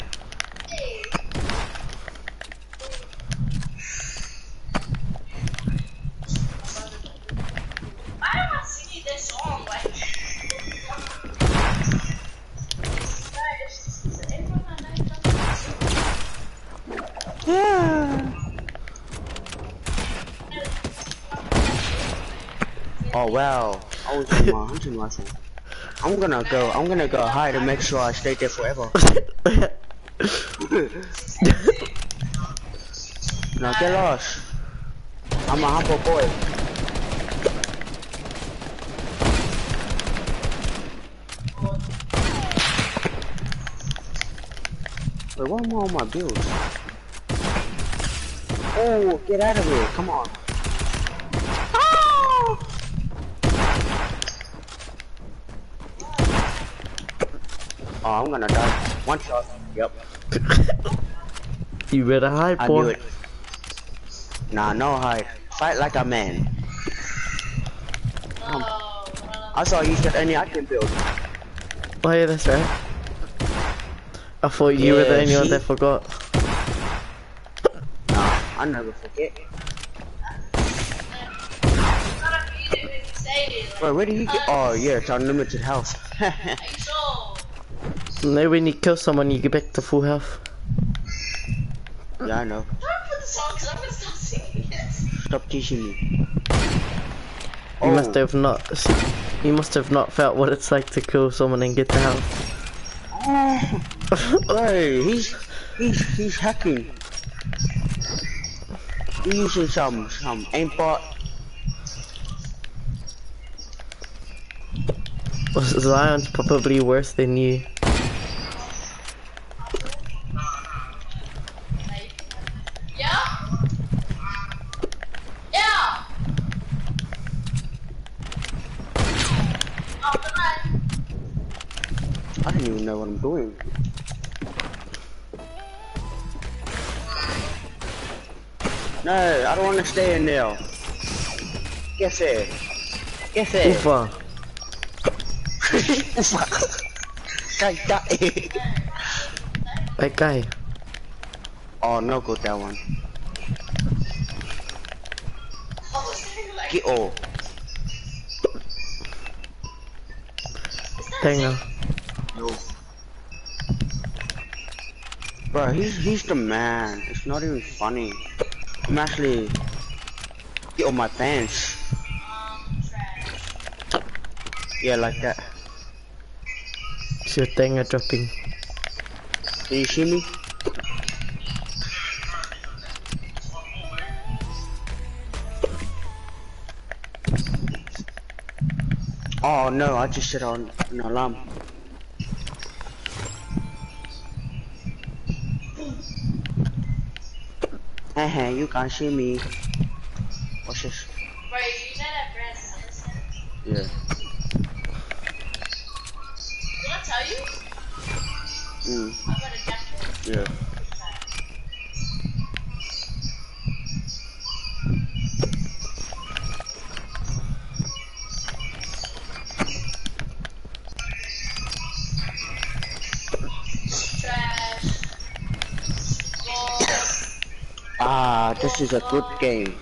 Hey. Why am I singing this song? Like, Guys, is everyone on that? Yeah. Oh on my hunting rifle. I'm gonna go. I'm gonna go hide and make sure I stay there forever. now get lost. I'm a humble boy. Wait, what am I on my bills? Oh, get out of here! Come on. Oh, I'm gonna die. One shot. Yep. You better hide, I knew boy. it. Nah, no hide. Fight like a man. Oh, I saw you said any I can build. Oh yeah, that's right. I thought you were the only one that forgot. Nah, I never forget. it's not easy when you say it. Like, Wait, where did you get? Oh, yeah, it's unlimited health. you when you kill someone, you get back to full health. yeah, I know. Don't put the song because I'm gonna stop teaching me. You Oh. must have not. You must have not felt what it's like to kill someone and get the health. Hey, he's he's he's hacking. He's using some some aimbot. Zion's probably worse than you. Yeah? Yeah! Oh, goodbye. I don't even know what I'm doing. No, I don't want to stay in there. ¿Qué hace? ¿Qué hace? Ufa. Ufa. Cállate. Hey guy. Oh, no good that one. Get all. Tenga. Bro, he's he's the man. It's not even funny. I'm actually get on my pants. Yeah, like that. It's your Tenga dropping. Can you see me? Oh no, I just set on an alarm. You can't see me. Is a good game.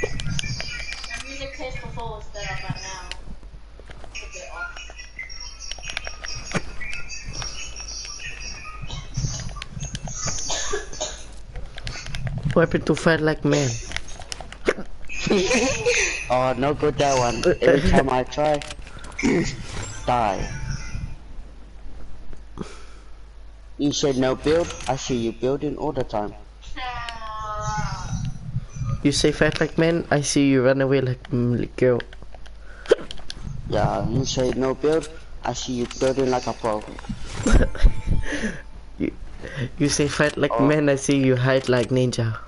The music plays before was better, but now it's a off. Weapon to fight like man. Oh, no good that one. Every time I try, die. You said no build. I see you building all the time. You say fight like man, I see you run away like mm, like girl. Yeah, you say no build. I see you building like a pro. you, you say fight like Oh. man, I see you hide like ninja.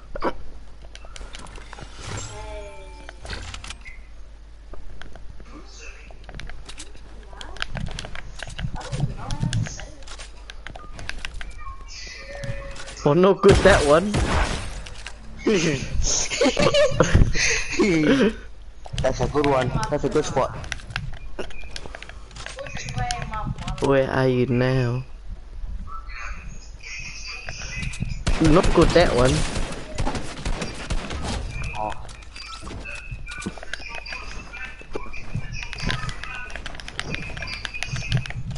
Oh no good that one. That's a good one. That's a good spot. Which way, my mom? Where are you now? Not good that one.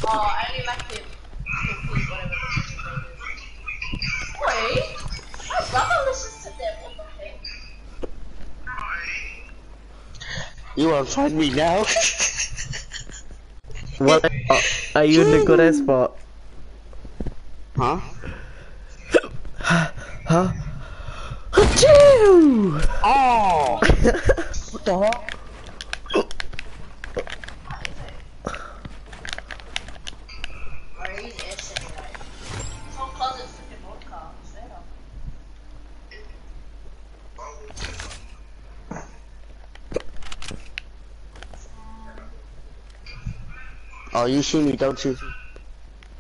Oh. You wanna find me now? What are you in the good spot? huh? Huh? Achoo! Oh! what the hell? Or he's insane, like. Someone calls it freaking vodka. Straight up. Oh, you see me, don't you?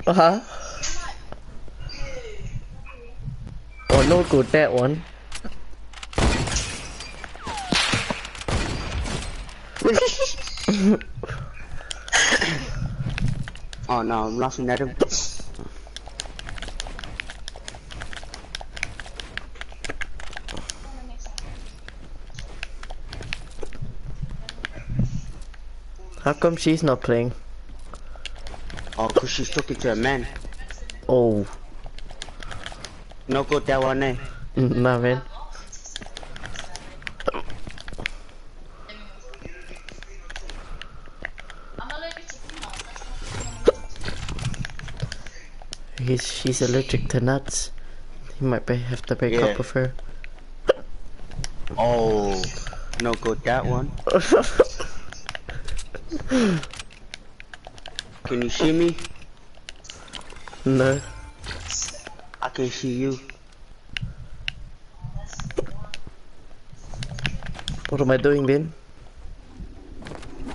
Uh huh. Oh no good that one. Oh no, I'm laughing at him. How come she's not playing? She's talking to a man. Oh, No good that one, eh? nah man. I'm allergic to peanuts. That's He's she's allergic to nuts. He might be, have to break Yeah. up with her. Oh, no good that one. Can you see me? No. I can see you. What am I doing then?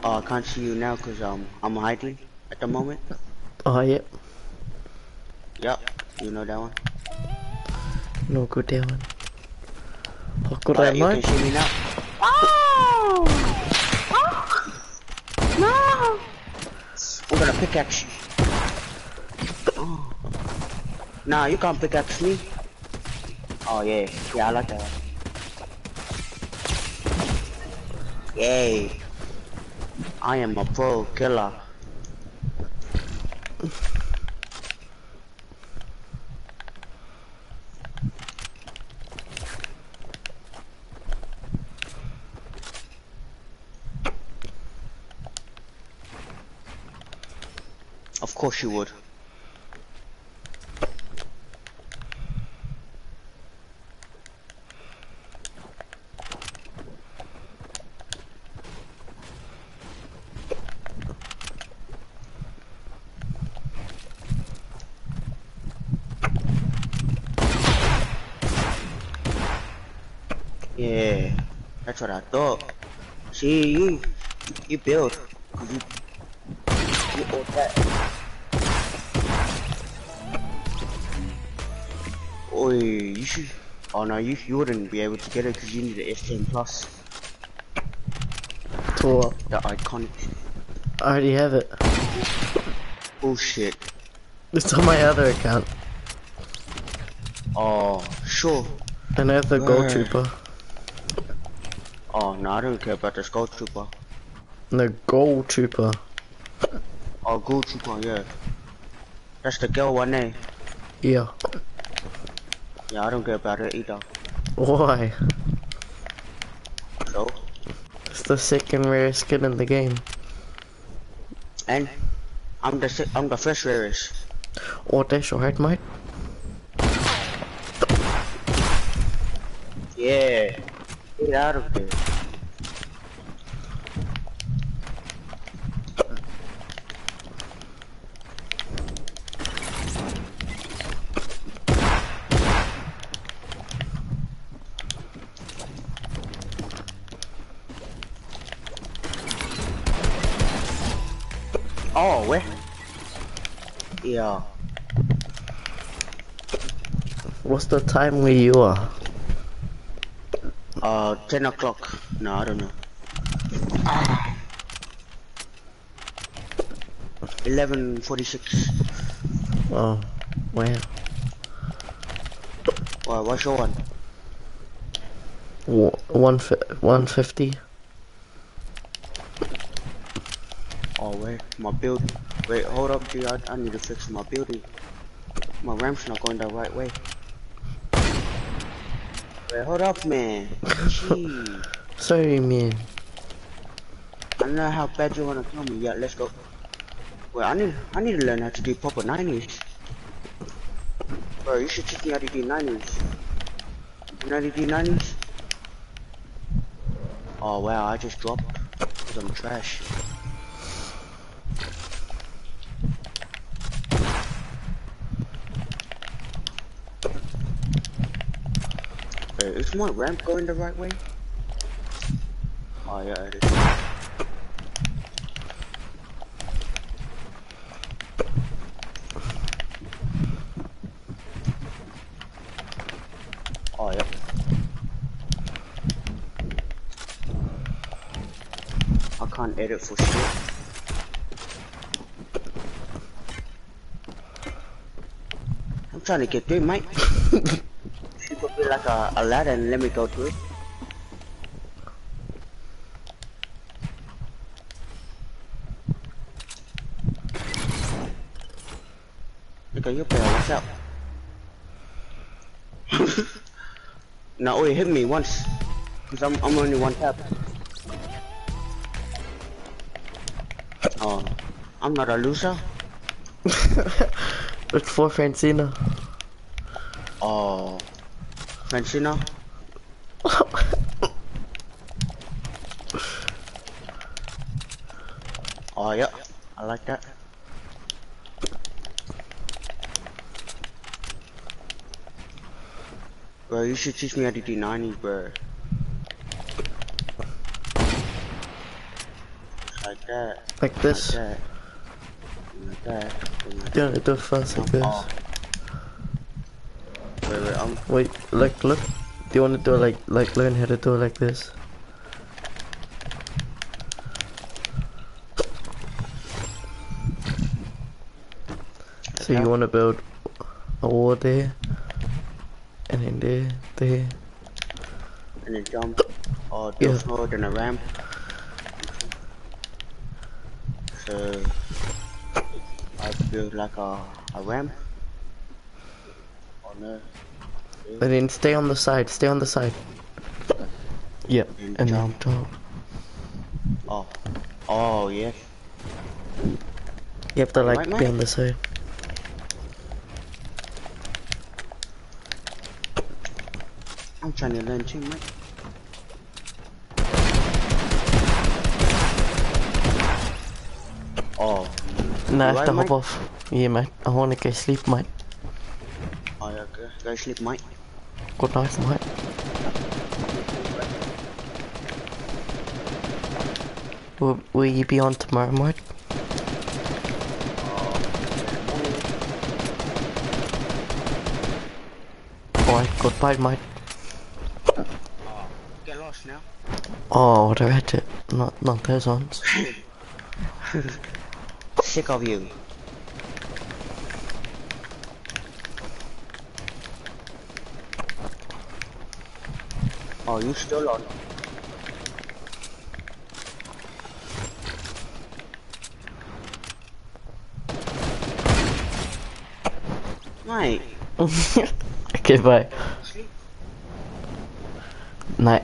Oh, I can't see you now cause um, I'm hiding at the moment. Oh yeah. Yep, you know that one. No good that one. How good Alright, am you I? can see me now. Oh! No! I'm gonna pickaxe you. Oh. Nah, you can't pickaxe me. Oh yeah, yeah, I like that. Yay! I am a pro killer. Of course you would. Yeah, that's what I thought. See, you, you build, you, you all that. Oi, you should. Oh no, you you wouldn't be able to get it because you need the S10 Plus, So what? the iKONIK. I already have it. Bullshit. It's on my other account. Oh, sure. And I have the Ghoul Trooper. No, I don't care about the Skull Trooper. The Ghoul Trooper. Oh, Ghoul Trooper, yeah. That's the girl one, eh? Yeah. Yeah, I don't care about it either. Why? No. It's the second rarest skin in the game. and I'm the I'm the first rarest. Oh, that's alright, mate. Yeah. Get out of there. The time where you are? Uh, 10 o'clock. No, I don't know. Eleven forty-six. Oh, wow. Well, what's your one? One 150. Oh, wait, my build. Wait, hold up, dude. I, I need to fix my building. My ramp's not going the right way. Wait, hold up, man. Sorry, man. I know how bad you wanna kill me. Yeah, let's go. Wait, I need, I need to learn how to do proper 90s. Bro, you should teach me how to do 90s. You know how to do 90s? Oh wow, I just dropped. Cause I'm trash. Wait, is my ramp going the right way? Oh yeah, it is. Oh yeah. I can't edit for shit. I'm trying to get through, mate. Be like a, a ladder and let me go through. Nigga, you better watch out. now, oh, it hit me once. Cause I'm, I'm only one tap. Oh, I'm not a loser. It's for Francina. Oh, Francina. Oh yeah, I like that. Bro, you should teach me how to do 90s, bro. Like that. Like this. Like that. Like that. and like Yeah, do it fast like this. Oh. Wait, look, look. Do you want to do it like, like, learn how to do it like this? So you want to build a wall there, and then there, there. and then jump. Or do Yeah. floor, then a ramp. So, I build like a, a ramp. Oh, On the, And then stay on the side, stay on the side. Yep, And now I'm jump. oh, oh yes. You have to like Right, be mate? on the side. I'm trying to learn too, mate. Oh, Nah, I have to hop off. Yeah, mate. I want to go sleep, mate. oh yeah, go, go sleep, mate. Good night, mate. Will, will you be on tomorrow, mate? Alright, goodbye, mate. Get lost now. Oh, what a ratchet. Not, not those ones. Sick of you. Oh, you still on? Mate, okay, bye. Night.